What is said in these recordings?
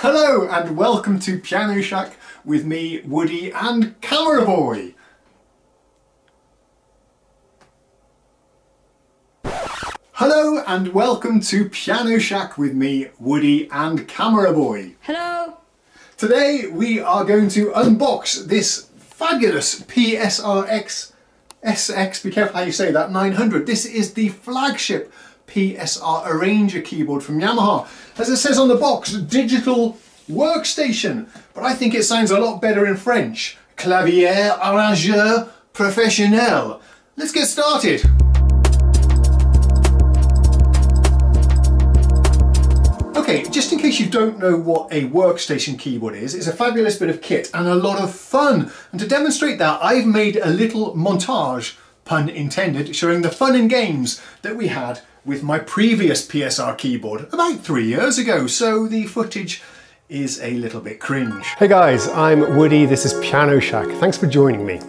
Hello and welcome to Piano Shack with me, Woody and Camera Boy. Hello and welcome to Piano Shack with me, Woody and Camera Boy. Hello. Today we are going to unbox this fabulous PSRX SX, be careful how you say that, 900. This is the flagship PSR Arranger keyboard from Yamaha. As it says on the box, digital workstation, but I think it sounds a lot better in French. Clavier Arrangeur Professionnel. Let's get started. Okay, just in case you don't know what a workstation keyboard is, it's a fabulous bit of kit and a lot of fun. And to demonstrate that, I've made a little montage, pun intended, showing the fun and games that we had with my previous PSR keyboard about three years ago. So the footage is a little bit cringe. Hey guys, I'm Woody, this is Piano Shack. Thanks for joining me.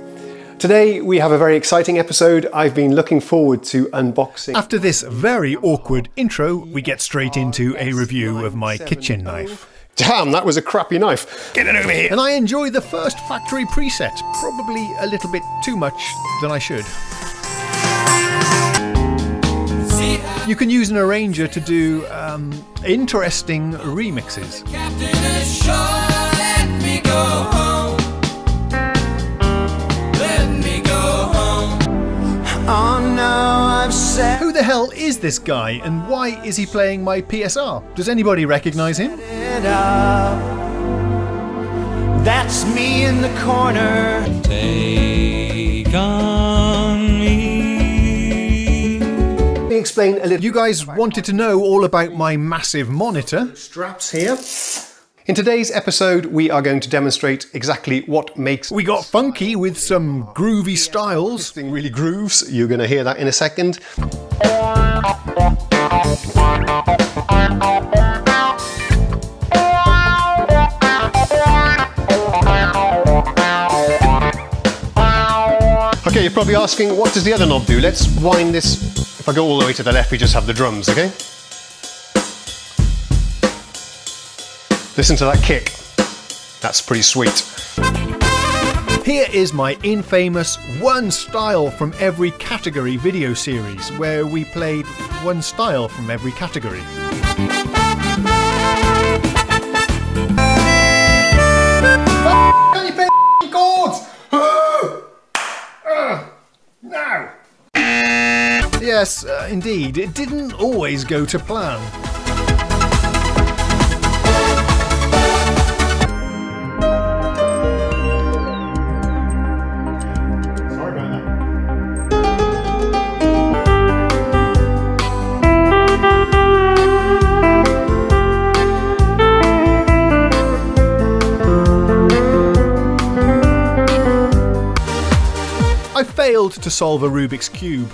Today we have a very exciting episode I've been looking forward to unboxing. After this very awkward intro, we get straight into a review of my kitchen knife. Damn, that was a crappy knife. Get it over here! And I enjoy the first factory preset, probably a little bit too much than I should. You can use an arranger to do um, interesting remixes. Who the hell is this guy and why is he playing my PSR? Does anybody recognize him? That's me in the corner. Take on explain a little. You guys wanted to know all about my massive monitor. Straps here. In today's episode, we are going to demonstrate exactly what makes... We got funky with some groovy styles. This thing really grooves. You're going to hear that in a second. Okay, you're probably asking, what does the other knob do? Let's wind this. If I go all the way to the left, we just have the drums, okay? Listen to that kick. That's pretty sweet. Here is my infamous One Style from Every Category video series, where we played one style from every category. Can you play chords? now! Yes, uh, indeed, it didn't always go to plan. I failed to solve a Rubik's Cube.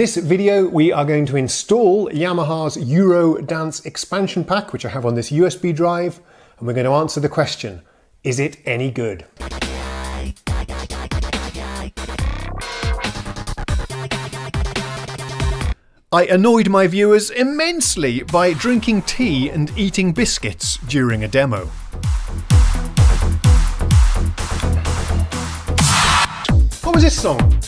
This video, we are going to install Yamaha's Euro Dance expansion pack, which I have on this USB drive, and we're going to answer the question, is it any good? I annoyed my viewers immensely by drinking tea and eating biscuits during a demo. What was this song?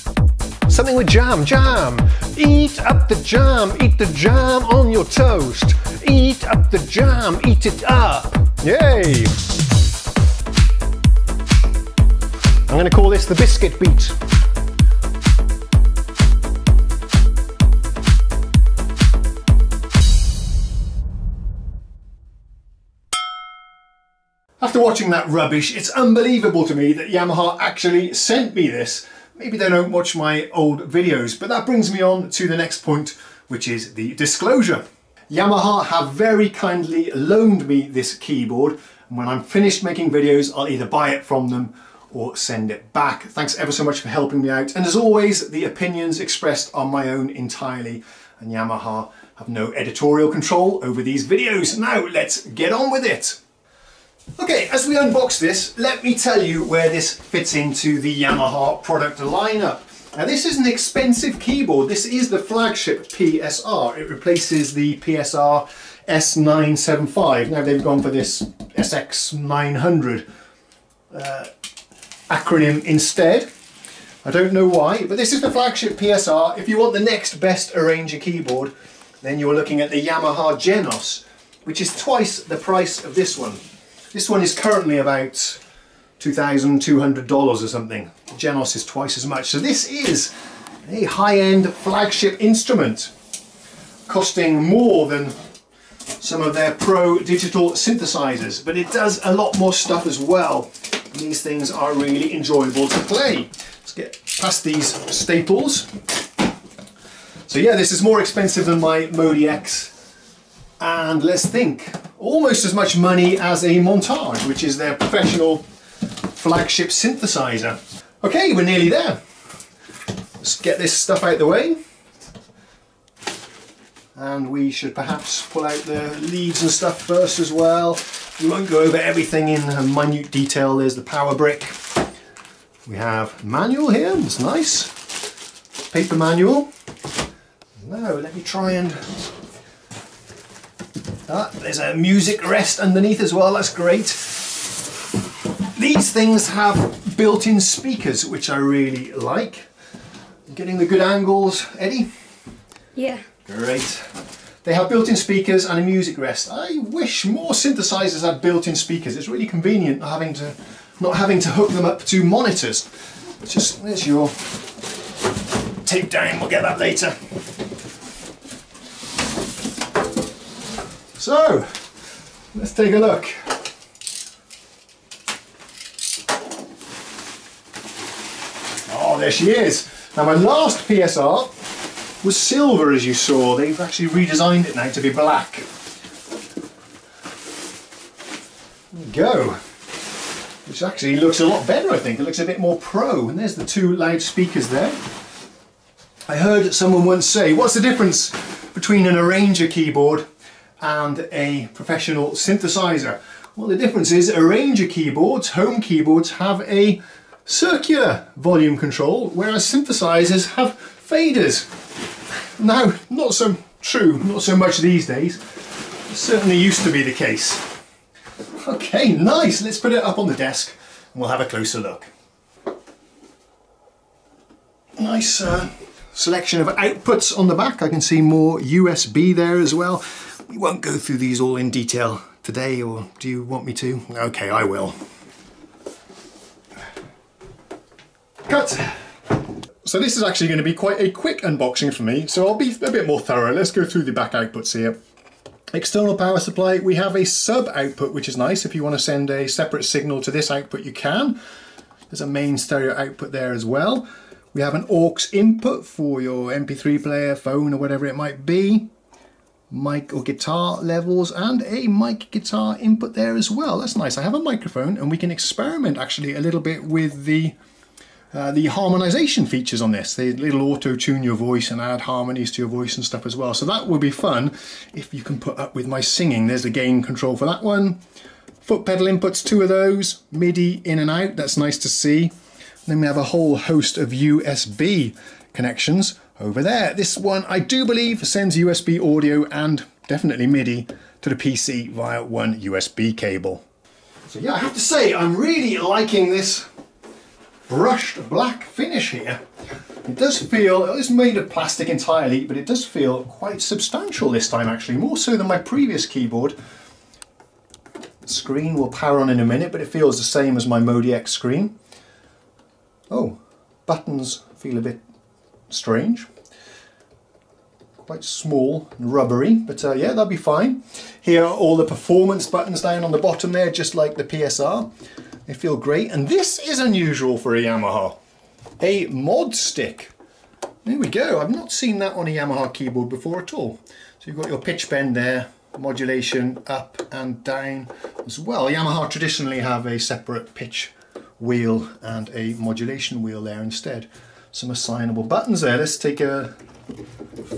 Something with jam, jam. Eat up the jam, eat the jam on your toast. Eat up the jam, eat it up. Yay! I'm going to call this the biscuit beat. After watching that rubbish, it's unbelievable to me that Yamaha actually sent me this. Maybe they don't watch my old videos, but that brings me on to the next point, which is the disclosure. Yamaha have very kindly loaned me this keyboard and when I'm finished making videos I'll either buy it from them or send it back. Thanks ever so much for helping me out and as always the opinions expressed are my own entirely and Yamaha have no editorial control over these videos. Now let's get on with it. Okay, as we unbox this, let me tell you where this fits into the Yamaha product lineup. Now this is an expensive keyboard. This is the flagship PSR. It replaces the PSR S975. Now they've gone for this SX900 uh, acronym instead. I don't know why, but this is the flagship PSR. If you want the next best arranger keyboard, then you're looking at the Yamaha Genos, which is twice the price of this one. This one is currently about $2,200 or something. Genos is twice as much. So this is a high-end flagship instrument costing more than some of their pro digital synthesizers, but it does a lot more stuff as well. These things are really enjoyable to play. Let's get past these staples. So yeah, this is more expensive than my MODX. And let's think, almost as much money as a Montage, which is their professional flagship synthesizer. Okay, we're nearly there. Let's get this stuff out the way. And we should perhaps pull out the leads and stuff first as well. We won't go over everything in minute detail. There's the power brick. We have manual here, it's nice. Paper manual. Now let me try and Ah, there's a music rest underneath as well, that's great. These things have built-in speakers, which I really like. Getting the good angles, Eddie? Yeah. Great. They have built-in speakers and a music rest. I wish more synthesizers had built-in speakers. It's really convenient not having to not having to hook them up to monitors. It's Just there's your tape down. We'll get that later. So, let's take a look. Oh, there she is. Now my last PSR was silver as you saw. They've actually redesigned it now to be black. Go. Which actually looks a lot better I think. It looks a bit more pro. And there's the two loudspeakers there. I heard someone once say, what's the difference between an arranger keyboard and a professional synthesizer. Well, the difference is arranger keyboards, home keyboards, have a circular volume control, whereas synthesizers have faders. Now, not so true, not so much these days. Certainly used to be the case. Okay, nice. Let's put it up on the desk and we'll have a closer look. Nice uh, selection of outputs on the back. I can see more USB there as well. We won't go through these all in detail today, or do you want me to? Okay, I will. Cut! So this is actually going to be quite a quick unboxing for me, so I'll be a bit more thorough. Let's go through the back outputs here. External power supply, we have a sub output, which is nice. If you want to send a separate signal to this output, you can. There's a main stereo output there as well. We have an aux input for your MP3 player, phone, or whatever it might be mic or guitar levels and a mic guitar input there as well. That's nice. I have a microphone and we can experiment actually a little bit with the uh, the harmonization features on this. They little auto-tune your voice and add harmonies to your voice and stuff as well. So that would be fun if you can put up with my singing. There's the gain control for that one. Foot pedal inputs, two of those. MIDI in and out, that's nice to see. then we have a whole host of USB connections over there. This one, I do believe, sends USB audio and definitely MIDI to the PC via one USB cable. So yeah, I have to say, I'm really liking this brushed black finish here. It does feel, it's made of plastic entirely, but it does feel quite substantial this time actually, more so than my previous keyboard. The screen will power on in a minute, but it feels the same as my MODX screen. Oh, buttons feel a bit strange. Quite small and rubbery, but uh, yeah, that'll be fine. Here are all the performance buttons down on the bottom there, just like the PSR. They feel great, and this is unusual for a Yamaha. A mod stick. There we go, I've not seen that on a Yamaha keyboard before at all. So you've got your pitch bend there, modulation up and down as well. Yamaha traditionally have a separate pitch wheel and a modulation wheel there instead. Some assignable buttons there. Let's take a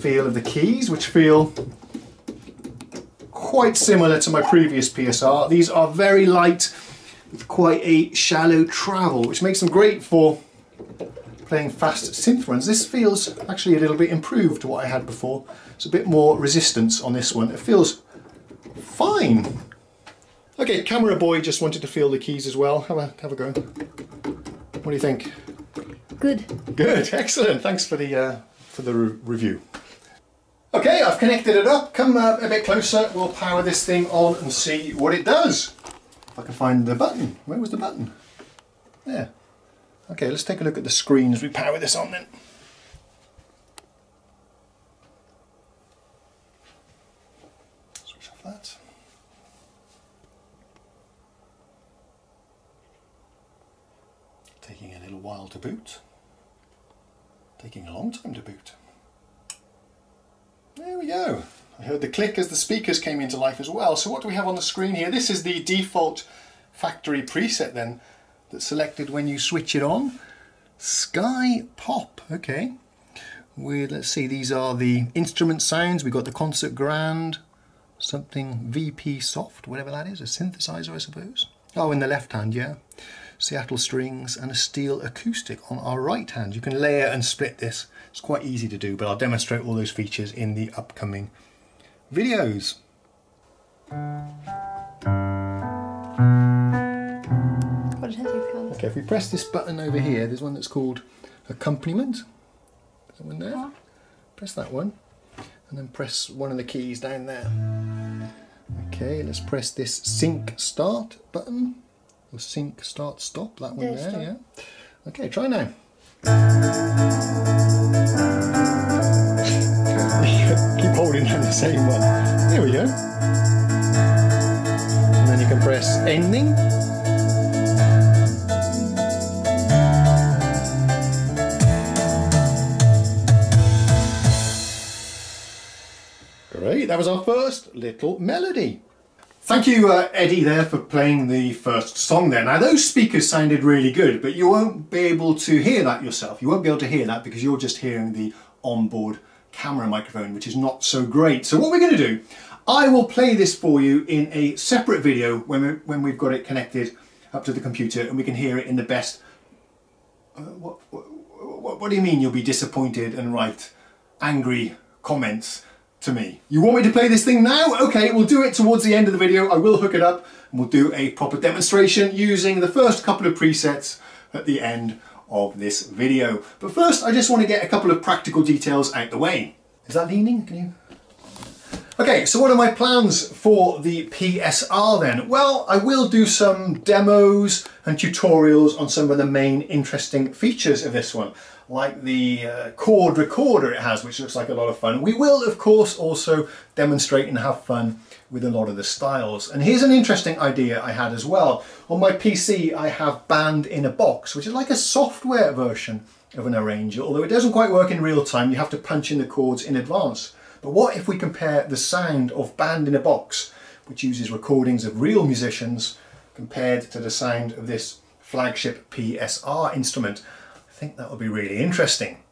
feel of the keys, which feel quite similar to my previous PSR. These are very light with quite a shallow travel, which makes them great for playing fast synth runs. This feels actually a little bit improved to what I had before. It's a bit more resistance on this one. It feels fine. Okay, camera boy just wanted to feel the keys as well. Have a, have a go. What do you think? Good. Good, excellent. Thanks for the uh, for the re review. Okay, I've connected it up. Come uh, a bit closer. We'll power this thing on and see what it does. If I can find the button. Where was the button? There. Okay, let's take a look at the screen as we power this on then. Switch off that. Taking a little while to boot. Taking a long time to boot. There we go. I heard the click as the speakers came into life as well. So what do we have on the screen here? This is the default factory preset then that's selected when you switch it on. Sky Pop, okay. With, let's see, these are the instrument sounds. We've got the Concert Grand, something VP Soft, whatever that is, a synthesizer I suppose. Oh, in the left hand, yeah. Seattle strings and a steel acoustic on our right hand. You can layer and split this. It's quite easy to do, but I'll demonstrate all those features in the upcoming videos. What it has you found? Okay, if we press this button over here, there's one that's called accompaniment. That one there. Uh-huh. Press that one, and then press one of the keys down there. Okay, let's press this sync start button. Or sync start stop, that one There, there, stop. yeah. Okay, try now. Keep holding down the same one. There we go. And then you can press ending. Great, that was our first little melody. Thank you, uh, Eddie, there for playing the first song there. Now, those speakers sounded really good, but you won't be able to hear that yourself. You won't be able to hear that because you're just hearing the onboard camera microphone, which is not so great. So what we're going to do, I will play this for you in a separate video when, we, when we've got it connected up to the computer and we can hear it in the best... Uh, what, what, what, what do you mean you'll be disappointed and write angry comments to me. You want me to play this thing now? Okay, we'll do it towards the end of the video. I will hook it up and we'll do a proper demonstration using the first couple of presets at the end of this video. But first, I just want to get a couple of practical details out the way. Is that leaning? Can you? Okay, so what are my plans for the PSR then? Well, I will do some demos and tutorials on some of the main interesting features of this one, like the uh, chord recorder it has, which looks like a lot of fun. We will, of course, also demonstrate and have fun with a lot of the styles. And here's an interesting idea I had as well. On my PC, I have Band in a Box, which is like a software version of an arranger, although it doesn't quite work in real time. You have to punch in the chords in advance. But what if we compare the sound of Band in a Box, which uses recordings of real musicians, compared to the sound of this flagship PSR instrument? I think that would be really interesting.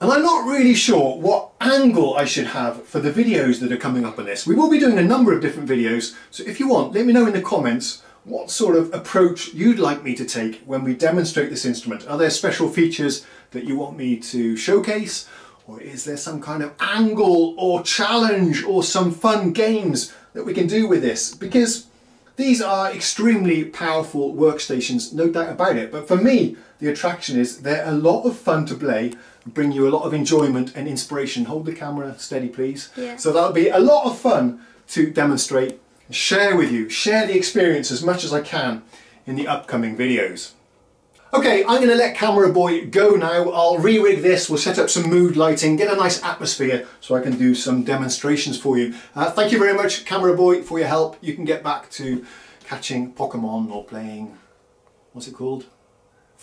And I'm not really sure what angle I should have for the videos that are coming up on this. We will be doing a number of different videos, so if you want, let me know in the comments what sort of approach you'd like me to take when we demonstrate this instrument. Are there special features that you want me to showcase? Or is there some kind of angle or challenge or some fun games that we can do with this? Because these are extremely powerful workstations, no doubt about it. But for me, the attraction is they're a lot of fun to play, bring you a lot of enjoyment and inspiration. Hold the camera steady, please. Yeah. So that'll be a lot of fun to demonstrate, share with you, share the experience as much as I can in the upcoming videos. Okay, I'm going to let Camera Boy go now. I'll re-rig this, we'll set up some mood lighting, get a nice atmosphere so I can do some demonstrations for you. Uh, thank you very much, Camera Boy, for your help. You can get back to catching Pokemon or playing, what's it called?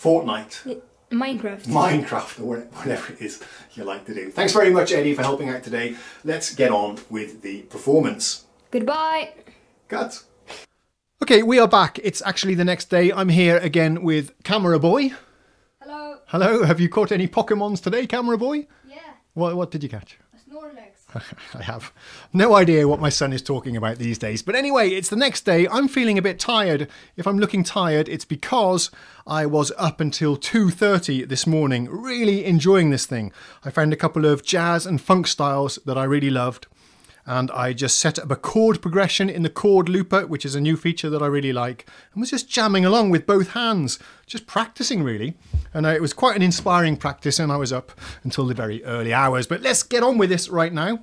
Fortnite. Minecraft. Minecraft or whatever it is you like to do. Thanks very much, Eddie, for helping out today. Let's get on with the performance. Goodbye. Cut. Okay, we are back. It's actually the next day. I'm here again with Camera Boy. Hello. Hello, have you caught any Pokemons today, Camera Boy? Yeah. What, what did you catch? A Snorlax. I have no idea what my son is talking about these days. But anyway, it's the next day. I'm feeling a bit tired. If I'm looking tired, it's because I was up until 2:30 this morning, really enjoying this thing. I found a couple of jazz and funk styles that I really loved. And I just set up a chord progression in the chord looper, which is a new feature that I really like, and was just jamming along with both hands, just practicing really. And uh, it was quite an inspiring practice, and I was up until the very early hours. But let's get on with this right now.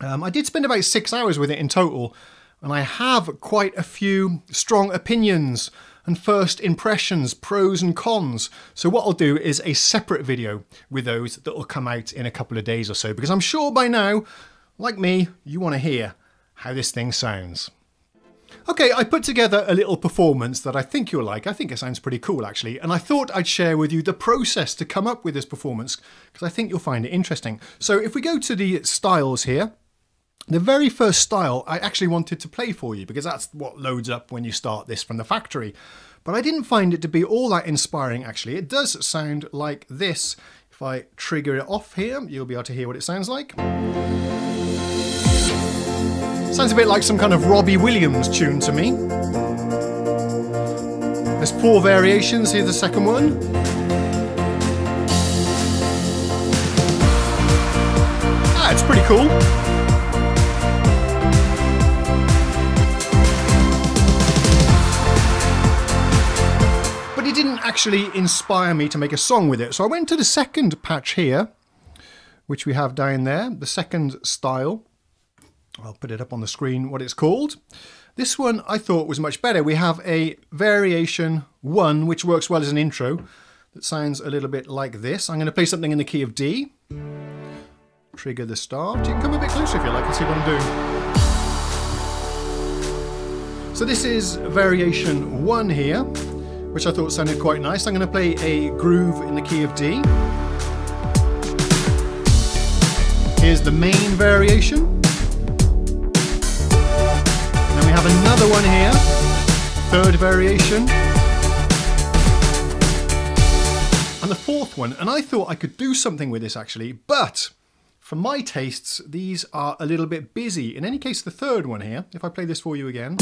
Um, I did spend about six hours with it in total, and I have quite a few strong opinions and first impressions, pros and cons. So what I'll do is a separate video with those that will come out in a couple of days or so, because I'm sure by now, like me, you want to hear how this thing sounds. Okay, I put together a little performance that I think you'll like. I think it sounds pretty cool actually, and I thought I'd share with you the process to come up with this performance because I think you'll find it interesting. So if we go to the styles here, the very first style I actually wanted to play for you because that's what loads up when you start this from the factory. But I didn't find it to be all that inspiring actually. It does sound like this. If I trigger it off here, you'll be able to hear what it sounds like. Sounds a bit like some kind of Robbie Williams tune to me. There's four variations, here's the second one. Ah, it's pretty cool. But it didn't actually inspire me to make a song with it. So I went to the second patch here, which we have down there, the second style. I'll put it up on the screen what it's called. This one I thought was much better. We have a variation one, which works well as an intro, that sounds a little bit like this. I'm going to play something in the key of D. Trigger the start. You can come a bit closer if you like and see what I'm doing. So this is variation one here, which I thought sounded quite nice. I'm going to play a groove in the key of D. Here's the main variation. Have another one here, third variation. And the fourth one, and I thought I could do something with this actually, but for my tastes, these are a little bit busy. In any case, the third one here, if I play this for you again.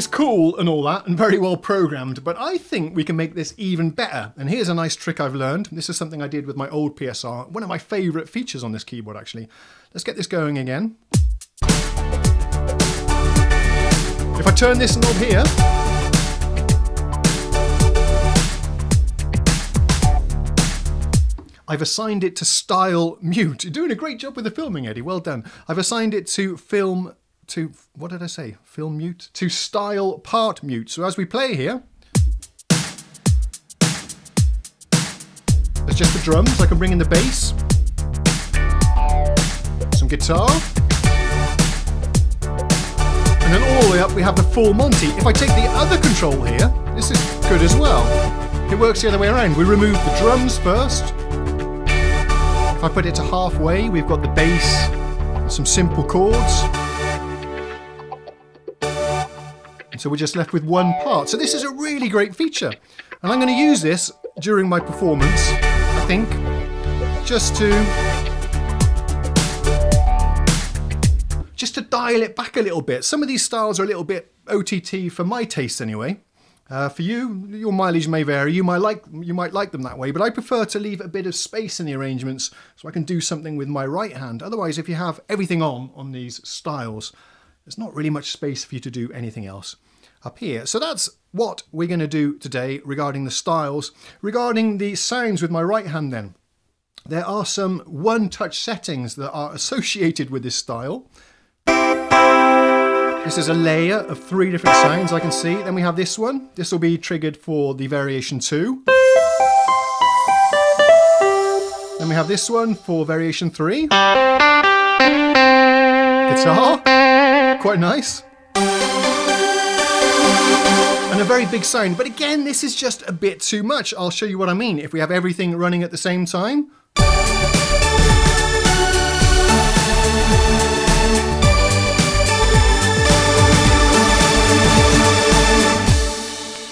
It's cool and all that, and very well programmed, but I think we can make this even better. And here's a nice trick I've learned. This is something I did with my old PSR, one of my favourite features on this keyboard actually. Let's get this going again. If I turn this knob here, I've assigned it to style mute. You're doing a great job with the filming, Eddie. Well done. I've assigned it to film to what did I say? Film mute to style part mute. So as we play here, there's just the drums. I can bring in the bass, some guitar, and then all the way up we have the full Monty. If I take the other control here, this is good as well. It works the other way around. We remove the drums first. If I put it to halfway, we've got the bass, some simple chords. So we're just left with one part. So this is a really great feature. And I'm going to use this during my performance, I think, just to just to dial it back a little bit. Some of these styles are a little bit OTT for my taste anyway. Uh, for you, your mileage may vary. You might like you might like them that way, but I prefer to leave a bit of space in the arrangements so I can do something with my right hand. Otherwise, if you have everything on on these styles, there's not really much space for you to do anything else up here. So that's what we're going to do today regarding the styles. Regarding the sounds with my right hand then, there are some one-touch settings that are associated with this style. This is a layer of three different sounds I can see. Then we have this one. This will be triggered for the variation 2. Then we have this one for variation 3. Guitar. Quite nice. And a very big sound, but again, this is just a bit too much. I'll show you what I mean. If we have everything running at the same time.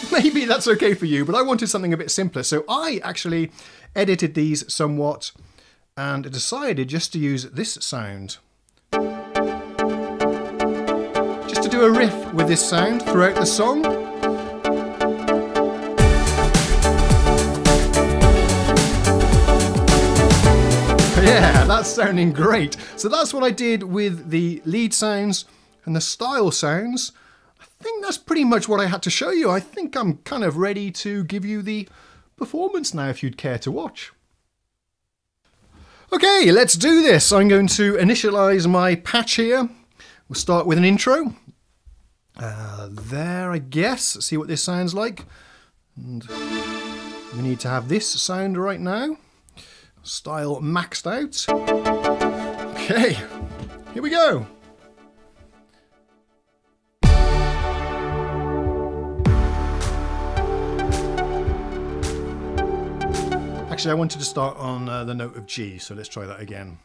Maybe that's okay for you, but I wanted something a bit simpler. So I actually edited these somewhat and decided just to use this sound. To do a riff with this sound throughout the song. Yeah, that's sounding great. So that's what I did with the lead sounds and the style sounds. I think that's pretty much what I had to show you. I think I'm kind of ready to give you the performance now if you'd care to watch. Okay, let's do this. I'm going to initialize my patch here. We'll start with an intro. Uh, there, I guess. See what this sounds like. And we need to have this sound right now. Style maxed out. Okay, here we go. Actually, I wanted to start on uh, the note of G, so let's try that again.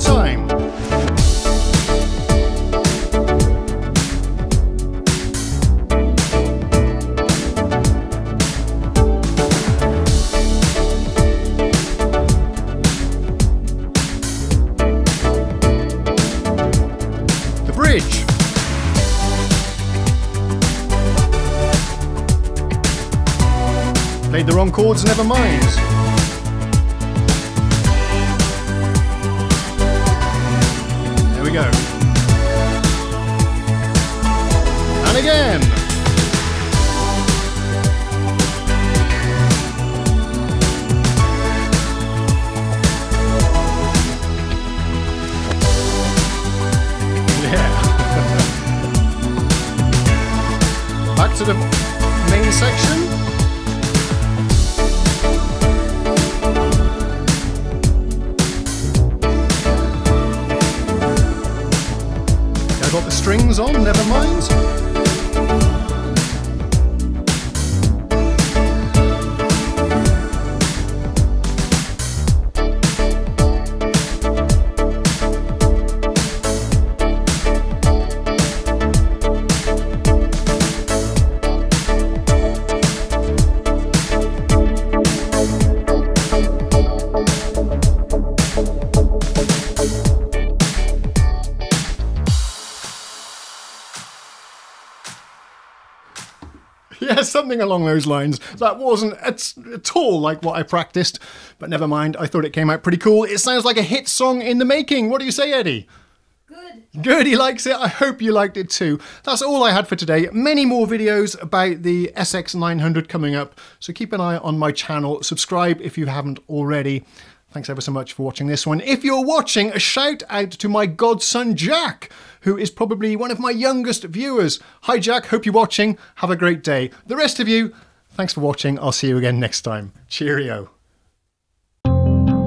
Time. The bridge. Played the wrong chords, never mind. Yeah, something along those lines. That wasn't at, at all like what I practiced, but never mind. I thought it came out pretty cool. It sounds like a hit song in the making. What do you say, Eddie? Good. Good, he likes it. I hope you liked it too. That's all I had for today. Many more videos about the SX900 coming up, so keep an eye on my channel. Subscribe if you haven't already. Thanks ever so much for watching this one. If you're watching, a shout out to my godson Jack, who is probably one of my youngest viewers. Hi Jack, hope you're watching. Have a great day. The rest of you, thanks for watching. I'll see you again next time. Cheerio.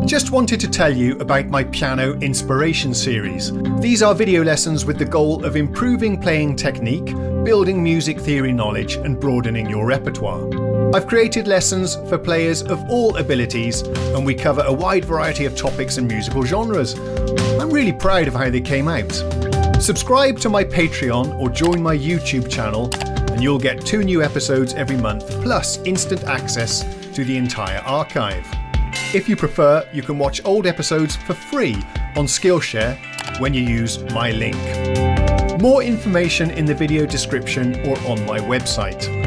Just wanted to tell you about my piano inspiration series. These are video lessons with the goal of improving playing technique, building music theory knowledge, and broadening your repertoire. I've created lessons for players of all abilities, and we cover a wide variety of topics and musical genres. I'm really proud of how they came out. Subscribe to my Patreon or join my YouTube channel, and you'll get two new episodes every month, plus instant access to the entire archive. If you prefer, you can watch old episodes for free on Skillshare when you use my link. More information in the video description or on my website.